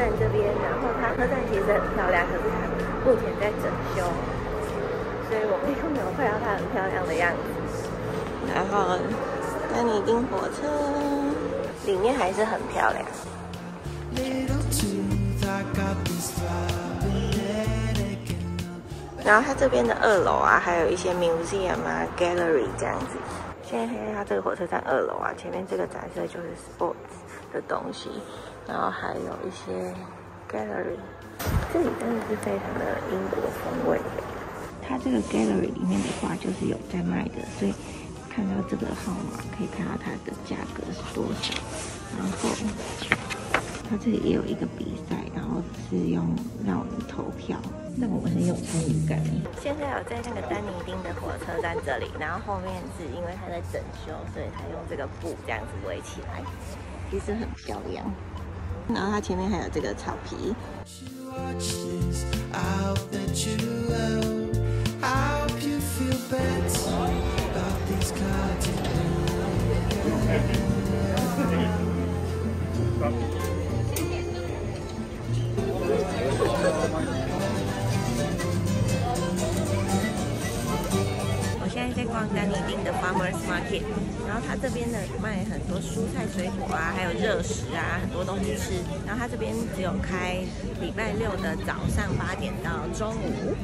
站这边，然后它车站其实很漂亮，可是它目前在整修，所以我们又没有看到它很漂亮的样子。然后丹尼丁火车里面还是很漂亮。然后它这边的二楼啊，还有一些 museum 啊、gallery 这样子。现在它这个火车站二楼啊，前面这个展示就是 sports 的东西，然后还有一些 gallery。这里真的是非常的英国风味的。它这个 gallery 里面的话，就是有在卖的，所以看到这个号码可以看到它的价格是多少。然后它这里也有一个比赛，然后是用让我们投票。让我们很有参与感。现在有在那个丹尼丁的火车站这里，然后后面是因为它在整修，所以它用这个布这样子围起来，其实很漂亮。然后它前面还有这个草皮。然后他这边呢卖很多蔬菜水果啊，还有热食啊，很多东西吃。然后他这边只有开礼拜六的早上八点到中午。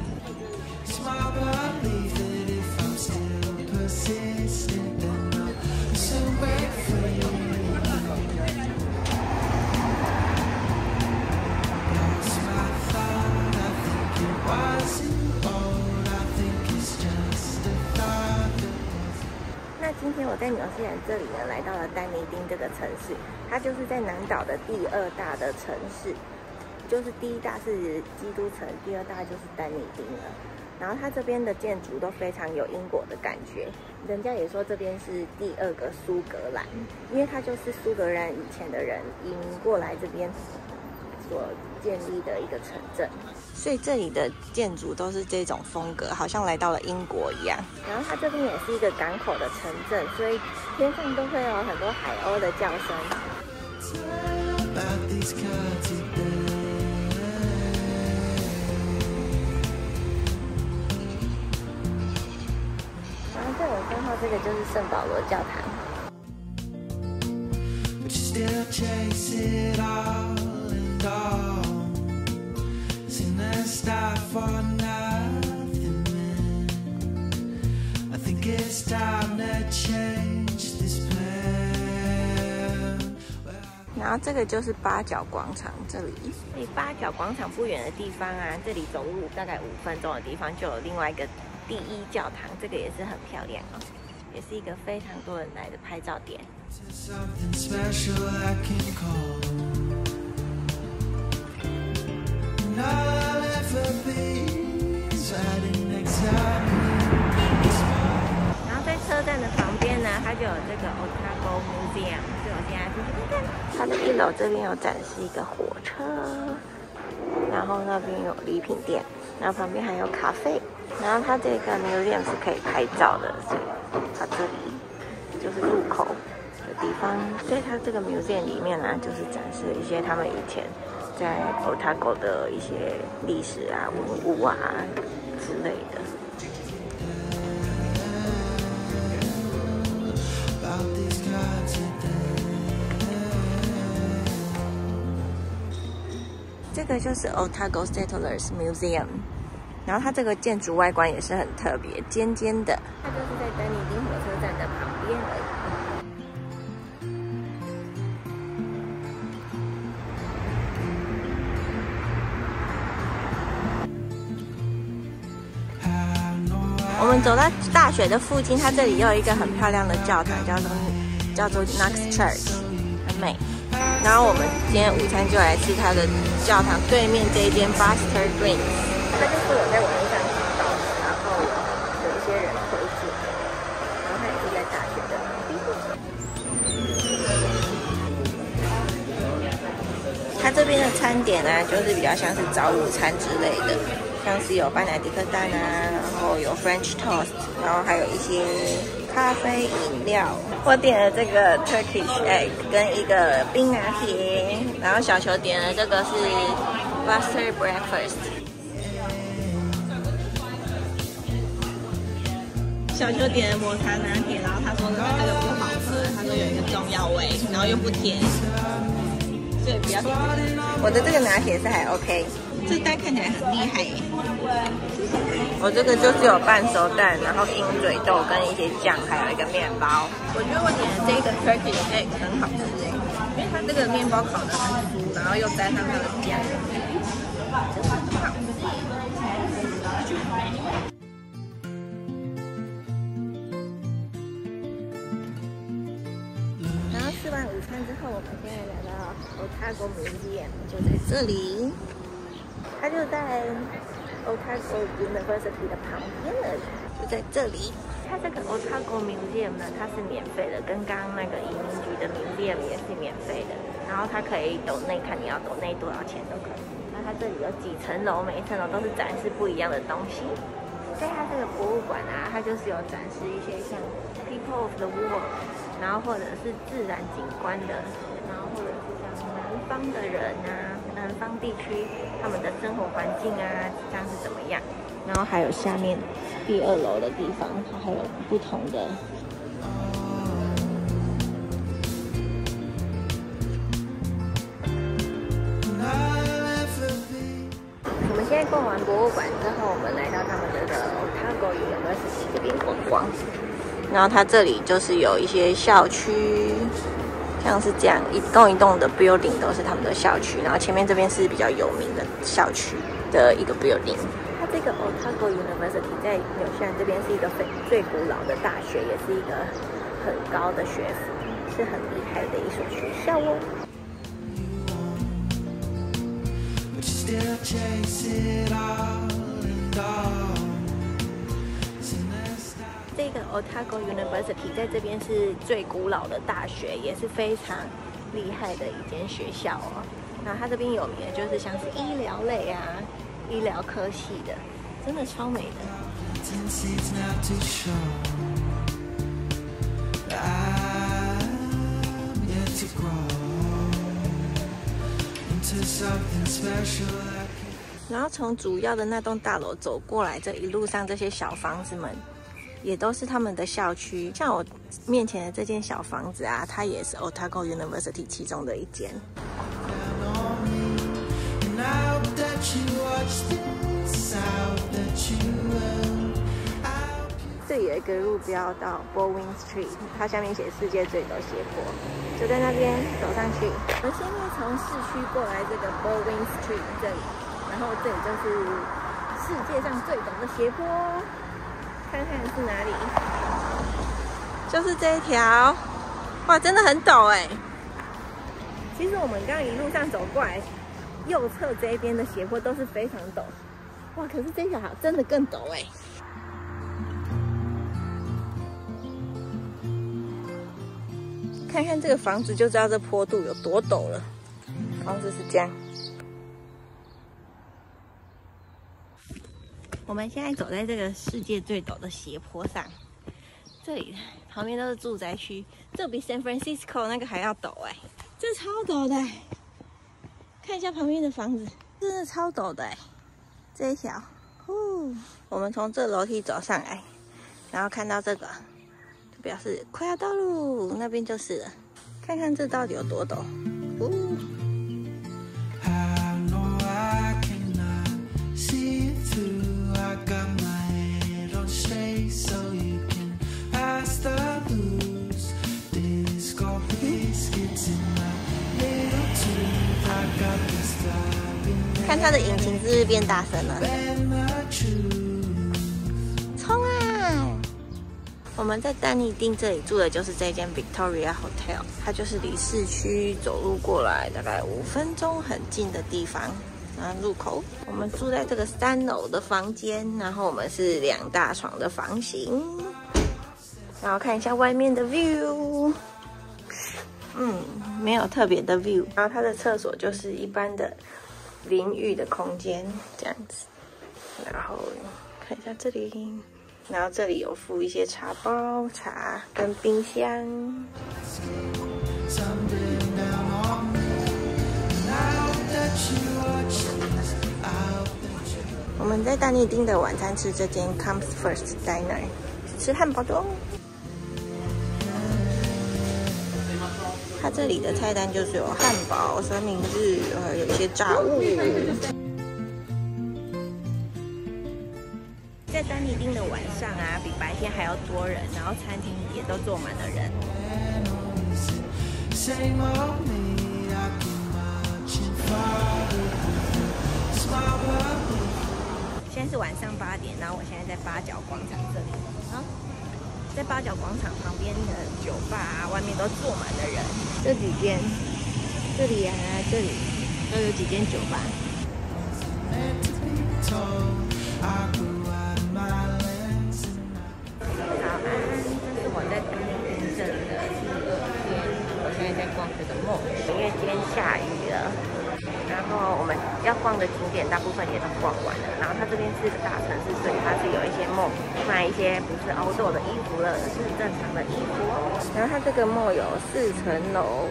今天我在纽西兰这里呢，来到了丹尼丁这个城市，它就是在南岛的第二大的城市，就是第一大是基督城，第二大就是丹尼丁了。然后它这边的建筑都非常有英国的感觉，人家也说这边是第二个苏格兰，因为它就是苏格兰以前的人移民过来这边所建立的一个城镇。所以这里的建筑都是这种风格，好像来到了英国一样。然后它这边也是一个港口的城镇，所以天上都会有很多海鸥的叫声。然后在我身后这个就是圣保罗教堂。然后这个就是八角广场，这里离八角广场不远的地方啊，这里走路大概五分钟的地方就有另外一个第一教堂，这个也是很漂亮哦，也是一个非常多人来的拍照点。然后在车站的旁边呢，它就有这个 Otago Museum，它的一楼这边有展示一个火车，然后那边有礼品店，然后旁边还有咖啡，然后它这个 museum 是可以拍照的，所以它这里就是入口的地方。所以它这个 museum 里面呢，就是展示一些他们以前。在 Otago 的一些历史啊、文物啊之类的。个就是 Otago Settlers Museum，然后它这个建筑外观也是很特别，尖尖的。它就是在丹尼丁火车站的旁边而已。我们走到大学的附近，它这里又有一个很漂亮的教堂，叫做叫做 Knox Church，很美。然后我们今天午餐就来吃它的教堂对面这一间 Buster Green，它就是我在网上找到，然后有一些人推荐，然后它也是在大学的它这边的餐点呢，就是比较像是早午餐之类的。像是有班奶迪克蛋啊，然后有 French toast，然后还有一些咖啡饮料。我点了这个 Turkish egg 跟一个冰拿铁，然后小球点了这个是 butter breakfast。小球点了抹茶拿铁，然后他说他这个不好喝，他说有一个中药味，然后又不甜，所以比较。我的这个拿铁是还 OK。这蛋看起来很厉害耶！我这个就是有半熟蛋，然后鹰嘴豆跟一些酱，还有一个面包。我觉得我点的这个 turkey egg 很好吃哎，因为它这个面包烤的很酥，然后又沾上它的酱，真的很好吃。然后吃完午餐之后，我们现在来到 Otago Museum，就在这里。它就在 Otago University 的旁边而已，就在这里。它这个 Otago Museum 呢，它是免费的，跟刚刚那个移民局的 Museum 也是免费的。然后它可以抖内，看你要抖内多少钱都可以。那它这里有几层楼，每一层楼都是展示不一样的东西。在它这个博物馆啊，它就是有展示一些像 People of the World，然后或者是自然景观的，然后或者是像南方的人啊。南方地区他们的生活环境啊，这样是怎么样？然后还有下面第二楼的地方，它还有不同的。我们现在逛完博物馆之后，我们来到他们这个 Otago University 这边逛逛。然后它这里就是有一些校区。像是这样一栋一栋的 building 都是他们的校区，然后前面这边是比较有名的校区的一个 building。它这个 Otago University 在纽西兰这边是一个最最古老的大学，也是一个很高的学府，是很厉害的一所学校哦。这个 Otago University 在这边是最古老的大学，也是非常厉害的一间学校哦。那它这边有名的就是像是医疗类啊、医疗科系的，真的超美的。然后从主要的那栋大楼走过来，这一路上这些小房子们。也都是他们的校区，像我面前的这间小房子啊，它也是 Otago University 其中的一间。这里有一个路标到 Bowling Street，它下面写世界最陡斜坡，就在那边走上去。我们现在从市区过来这个 Bowling Street 这里，然后这里就是世界上最陡的斜坡。看看是哪里，就是这一条，哇，真的很陡哎！其实我们刚刚一路上走过来，右侧这一边的斜坡都是非常陡，哇，可是这条真的更陡哎！看看这个房子就知道这坡度有多陡了，房子是这样。我们现在走在这个世界最陡的斜坡上，这里旁边都是住宅区，这比 San Francisco 那个还要陡哎，这超陡的，看一下旁边的房子，真的超陡的哎，这一条，呼，我们从这楼梯走上来，然后看到这个，就表示快要到路，那边就是了，看看这到底有多陡，呼。看它的引擎是不是变大声了？冲啊！我们在丹尼丁这里住的就是这间 Victoria Hotel，它就是离市区走路过来大概五分钟很近的地方。啊，入口。我们住在这个三楼的房间，然后我们是两大床的房型。然后看一下外面的 view，嗯，没有特别的 view。然后它的厕所就是一般的淋浴的空间，这样子。然后看一下这里，然后这里有附一些茶包、茶跟冰箱。我们在大尼丁的晚餐吃这间 Comes First Diner，吃汉堡的。哦这里的菜单就是有汉堡、三明治，还有一些炸物。在丹尼丁的晚上啊，比白天还要多人，然后餐厅也都坐满了人。现在是晚上八点，然后我现在在八角广场这里，在八角广场旁边的酒吧外面都坐满了人，这几间，这里啊，这里都有几间酒吧。早安，这是我在丹尼丁镇的第二天，我现在在逛这个梦，因为今天下雨。要逛的景点大部分也都逛完了，然后它这边是个大城市，所以它是有一些梦卖一些不是欧洲的衣服了，是正常的衣服。然后它这个梦有四层楼，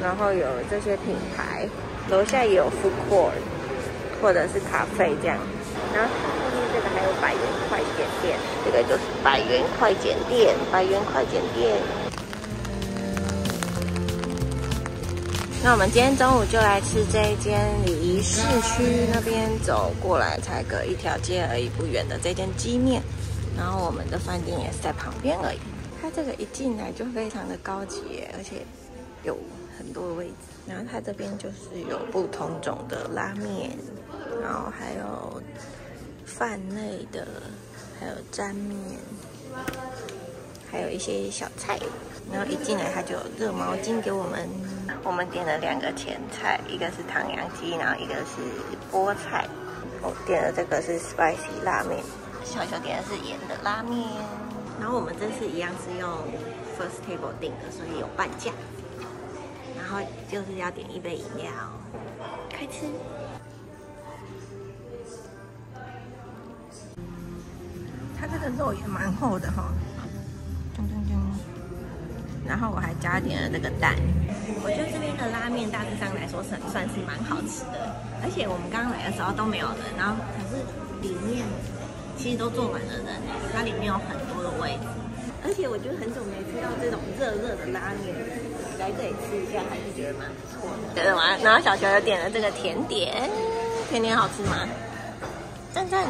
然后有这些品牌，楼下也有 food court 或者是咖啡这样。然后后面这个还有百元快捷店，这个就是百元快捷店，百元快捷店。那我们今天中午就来吃这一间离市区那边走过来才隔一条街而已不远的这间鸡面，然后我们的饭店也是在旁边而已。它这个一进来就非常的高级，而且有很多位置。然后它这边就是有不同种的拉面，然后还有饭类的，还有沾面，还有一些小菜。然后一进来，他就有热毛巾给我们。我们点了两个前菜，一个是唐扬鸡，然后一个是菠菜。我点了这个是 spicy 拉面，小小点的是盐的拉面。然后我们这次一样是用 first table 订的，所以有半价。然后就是要点一杯饮料，开吃。它这个肉也蛮厚的哈。然后我还加点了那个蛋，我觉得这边的拉面大致上来说是算是蛮好吃的，而且我们刚刚来的时候都没有人，然后可是里面其实都坐满了人，它里面有很多的位置，而且我觉得很久没吃到这种热热的拉面，来这里吃一下还是觉得蛮不错的。觉得吗？然后小球又点了这个甜点，甜点好吃吗？赞赞。